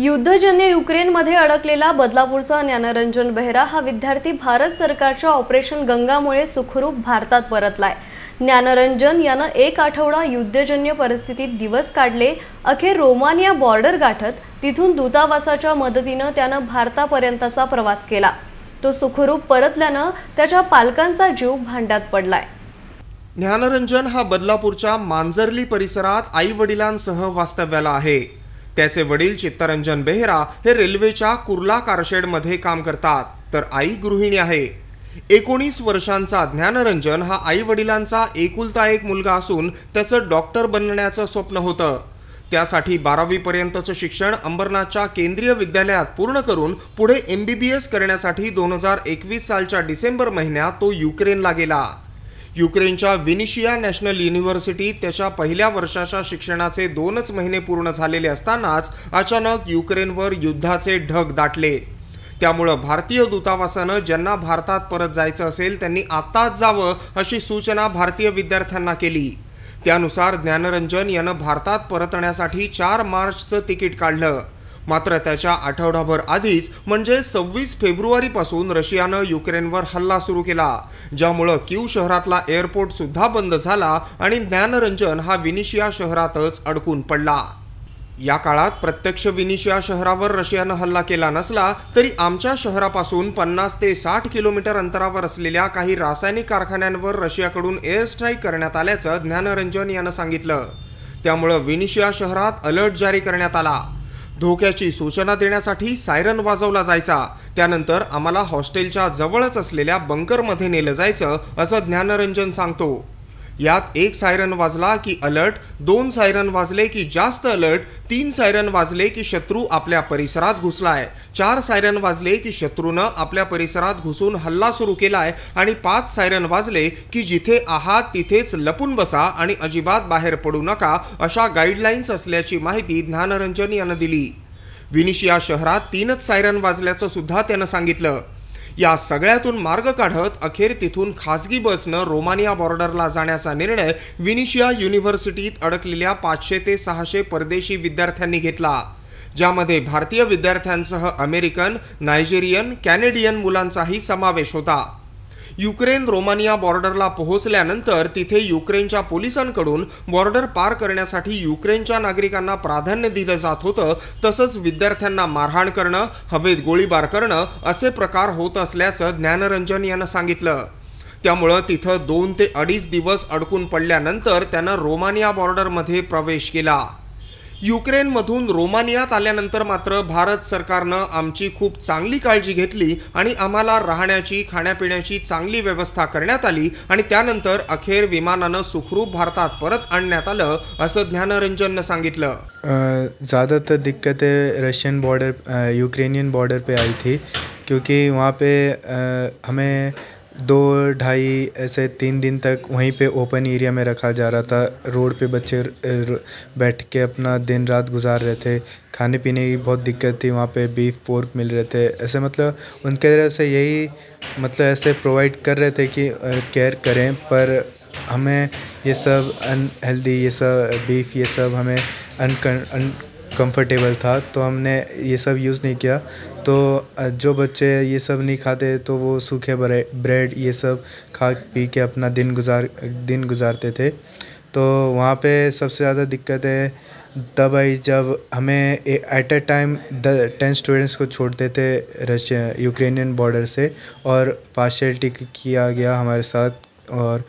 युद्धजन्य युक्रेनमध्ये अडकलेला बदलापूरचा ज्ञानरंजन बेहरा हा विद्यार्थी भारत सरकारच्या ऑपरेशन गंगामुळे सुखरूप भारतात परतलाय. ज्ञानरंजन यानं एक आठवडा युद्धजन्य परिस्थितीत दिवस काढले. अखेर रोमानिया बॉर्डर गाठत तिथून दूतावासाच्या मदतीनं त्यानं भारतापर्यंतचा प्रवास केला. तो सुखरूप परतल्यानं त्याच्या पालकांचा जीव भांड्यात पडलाय. ज्ञानरंजन हा बदलापूरच्या मांजरली परिसरात आई वडिलांसह वास्तव्याला आहे. त्याचे वडील चित्तरंजन बेहरा हे रेल्वेच्या कुर्ला कारशेडमध्ये काम करतात. तर आई गृहिणी आहे. एकोणीस वर्षांचा ज्ञानरंजन हा आई वडिलांचा एकुलता एक मुलगा असून त्याचं डॉक्टर बनण्याचं स्वप्न होतं. त्यासाठी बारावीपर्यंतचं शिक्षण अंबरनाथच्या केंद्रीय विद्यालयात पूर्ण करून पुढे एम बी बी एस करण्यासाठी दोन हजार एकवीस सालच्या डिसेंबर महिन्यात तो युक्रेनला गेला. युक्रेनच्या विनिशिया नॅशनल युनिव्हर्सिटीत त्याच्या पहिल्या वर्षाच्या शिक्षणाचे दोनच महिने पूर्ण झालेले असतानाच अचानक युक्रेनवर युद्धाचे ढग दाटले. त्यामुळं भारतीय दूतावासानं ज्यांना भारतात परत जायचं असेल त्यांनी आत्ताच जावं अशी सूचना भारतीय विद्यार्थ्यांना केली. त्यानुसार ज्ञानरंजन यानं भारतात परतण्यासाठी चार मार्चचं तिकीट काढलं. मात्र त्याच्या आठवडाभर आधीच म्हणजे सव्वीस फेब्रुवारीपासून रशियानं युक्रेनवर हल्ला सुरू केला ज्यामुळं क्यू शहरातला एअरपोर्ट सुद्धा बंद झाला आणि ज्ञानरंजन हा विनिशिया शहरातच अडकून पडला. या काळात प्रत्यक्ष विनिशिया शहरावर रशियानं हल्ला केला नसला तरी आमच्या शहरापासून पन्नास ते साठ किलोमीटर अंतरावर असलेल्या काही रासायनिक कारखान्यांवर रशियाकडून एअर स्ट्राईक करण्यात आल्याचं ज्ञानरंजन यानं सांगितलं. त्यामुळं विनिशिया शहरात अलर्ट जारी करण्यात आला. धोक्याची सूचना देण्यासाठी सायरन वाजवला जायचा. त्यानंतर आम्हाला हॉस्टेलच्या जवळच असलेल्या बंकरमध्ये नेलं जायचं असं ज्ञानरंजन सांगतो. यात एक सायरन वाजला की अलर्ट दोन सायरन वाजले की जास्त अलर्ट तीन सायरन वाजले की शत्रू आपल्या परिसरात घुसला आहे चार सायरन वाजले की शत्रूनं आपल्या परिसरात घुसून हल्ला सुरू केला आहे आणि पाच सायरन वाजले की जिथे आहात तिथेच लपून बसा आणि अजिबात बाहेर पडू नका अशा गाईडलाईन्स असल्याची माहिती ज्ञानरंजन यानं दिली. विनिशिया शहरात तीनच सायरन वाजल्याचं सुद्धा त्यानं सांगितलं. या सगळ्यातून मार्ग काढत अखेर तिथून खासगी बसनं रोमानिया बॉर्डरला जाण्याचा निर्णय विनिशिया युनिव्हर्सिटीत अडकलेल्या पाचशे ते सहाशे परदेशी विद्यार्थ्यांनी घेतला ज्यामध्ये भारतीय विद्यार्थ्यांसह अमेरिकन नायजेरियन कॅनेडियन मुलांचाही समावेश होता. युक्रेन रोमानिया बॉर्डरला पोहोचल्यानंतर तिथे युक्रेनच्या पोलिसांकडून बॉर्डर पार करण्यासाठी युक्रेनच्या नागरिकांना प्राधान्य दिलं जात होतं. तसंच विद्यार्थ्यांना मारहाण करणं हवेत गोळीबार करणं असे प्रकार होत असल्याचं ज्ञानरंजन यानं सांगितलं. त्यामुळं तिथं दोन ते अडीच दिवस अडकून पडल्यानंतर त्यानं रोमानिया बॉर्डरमध्ये प्रवेश केला. युक्रेनमधून रोमानियात आल्यानंतर मात्र भारत सरकारनं आमची खूप चांगली काळजी घेतली आणि आम्हाला राहण्याची खाण्यापिण्याची चांगली व्यवस्था करण्यात आली आणि त्यानंतर अखेर विमानानं सुखरूप भारतात परत आणण्यात आलं असं ज्ञानरंजननं सांगितलं. ज़्यादातर दिक्कतें रशियन बॉर्डर यूक्रेनियन बॉर्डर पे आई थी क्योंकि वहाँ पे अ, हमें दो ढाई ऐसे तीन दिन तक वहीं पे ओपन एरिया में रखा जा रहा था। रोड पे बच्चे बैठ के अपना दिन रात गुजार रहे थे। खाने पीने की बहुत दिक्कत थी, वहाँ पे बीफ पोर्क मिल रहे थे। ऐसे मतलब उनके तरफ़ से यही मतलब ऐसे प्रोवाइड कर रहे थे कि केयर करें, पर हमें ये सब अनहेल्दी ये सब बीफ ये सब हमें अनकन अनकम्फर्टेबल था तो हमने ये सब यूज़ नहीं किया। तो जो बच्चे ये सब नहीं खाते तो वो सूखे ब्रेड ये सब खा पी के अपना दिन गुजार, दिन गुजारते थे। तो वहाँ पे सबसे ज़्यादा दिक्कत है, तब आई जब हमें at a time the ten students को छोड़ते थे रशिया यूक्रेनियन बॉर्डर से और पार्शलिटी किया गया हमारे साथ और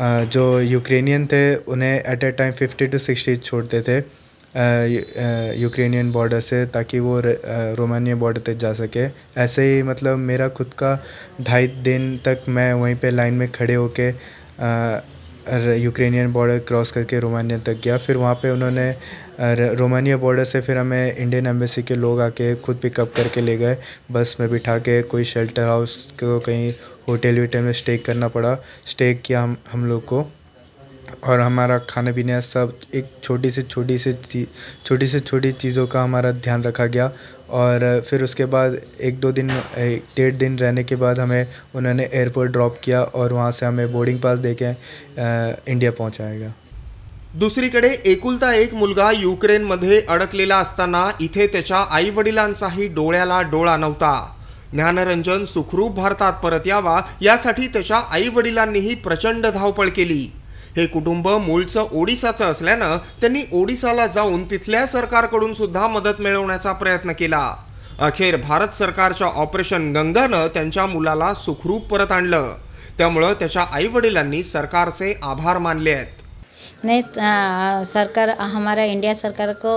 जो यूक्रेनियन थे, उन्हें at a time fifty to sixty छोड़ते थे। यूक्रेनियन बॉर्डर से ताकि वो रोमानिया बॉर्डर तक जा सके। ऐसे ही मतलब मेरा खुद का ढाई दिन तक मैं वहीं पे लाइन में खड़े होके यूक्रेनियन बॉर्डर क्रॉस करके रोमानिया तक गया। फिर वहाँ पे उन्होंने रोमानिया बॉर्डर से फिर हमें इंडियन एम्बेसी के लोग आके खुद पिकअप करके ले गए। बस में बिठा के कोई शेल्टर हाउस को कहीं होटल वीटल में स्टे करना पड़ा। स्टे किया हम हम लोग को। और हमारा खाने पीने सब एक छोटी से छोटी से छोटी से छोटी चीज़ों का हमारा ध्यान रखा गया। और फिर उसके बाद एक दो दिन, एक डेढ़ दिन रहने के बाद हमें उन्होंने एयरपोर्ट ड्रॉप किया और वहाँ से हमें बोर्डिंग पास दे के इंडिया पहुँचाया गया। दुसरीकडे एकुलता एक मुलगा युक्रेनमध्ये अडकलेला असताना इथे त्याच्या आई वडिलांचाही डोळ्याला डोळा नव्हता. ज्ञानरंजन सुखरूप भारतात परत यावा, यासाठी त्याच्या आई वडिलांनीही प्रचंड धावपळ केली. हे कुटुंब मूळचं ओडिसाचं असल्यानं त्यांनी ओडिसाला जाऊन तिथल्या सरकारकडून सुद्धा मदत मिळवण्याचा प्रयत्न केला. अखेर भारत सरकारच्या ऑपरेशन गंगानं त्यांच्या मुलाला सुखरूप परत आणलं. त्यामुळं त्याच्या आई वडिलांनी सरकारचे आभार मानले आहेत. नहीं सरकार हमारा इंडिया सरकार को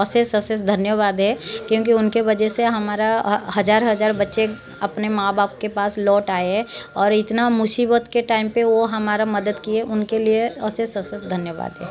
अशेष अशेष धन्यवाद है क्योंकि उनके वजह से हमारा ह- हजार हजार बच्चे अपने माँ बाप के पास लौट आए और इतना मुसीबत के टाइम पे वो हमारा मदद किए उनके लिए अशेष अशेष धन्यवाद है।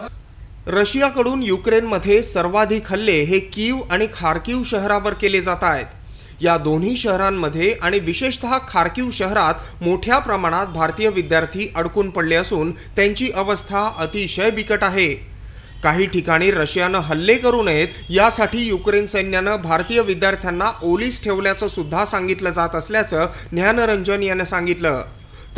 रशियाकडून युक्रेनमध्ये सर्वाधिक हल्ले हे कीव आणि खार्किव शहरावर केले जात आहेत. या दोन्ही शहरांमध्ये आणि विशेषतः खार्किव शहरात मोठ्या प्रमाणात भारतीय विद्यार्थी अडकून पडले असून त्यांची अवस्था अतिशय बिकट आहे. काही ठिकाणी रशियानं हल्ले करू नयेत यासाठी युक्रेन सैन्यानं भारतीय विद्यार्थ्यांना ओलीस ठेवल्याचं सुद्धा सांगितलं जात असल्याचं ज्ञानरंजन यानं सांगितलं.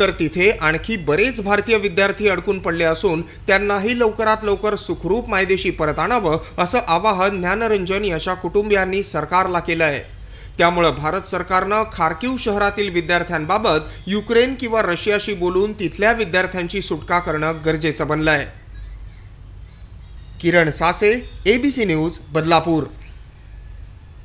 तर तिथे आणखी बरेच भारतीय विद्यार्थी अडकून पडले असून त्यांनाही लवकरात लवकर सुखरूप मायदेशी परत आणावं असं आवाहन ज्ञानरंजन याच्या कुटुंबियांनी सरकारला केलं आहे त्यामुळं भारत सरकारनं खार्किव शहरातील विद्यार्थ्यांबाबत युक्रेन किंवा रशियाशी बोलून तिथल्या विद्यार्थ्यांची सुटका करणं गरजेचं बनलंय. Kiran Sase ABC news Badlapur.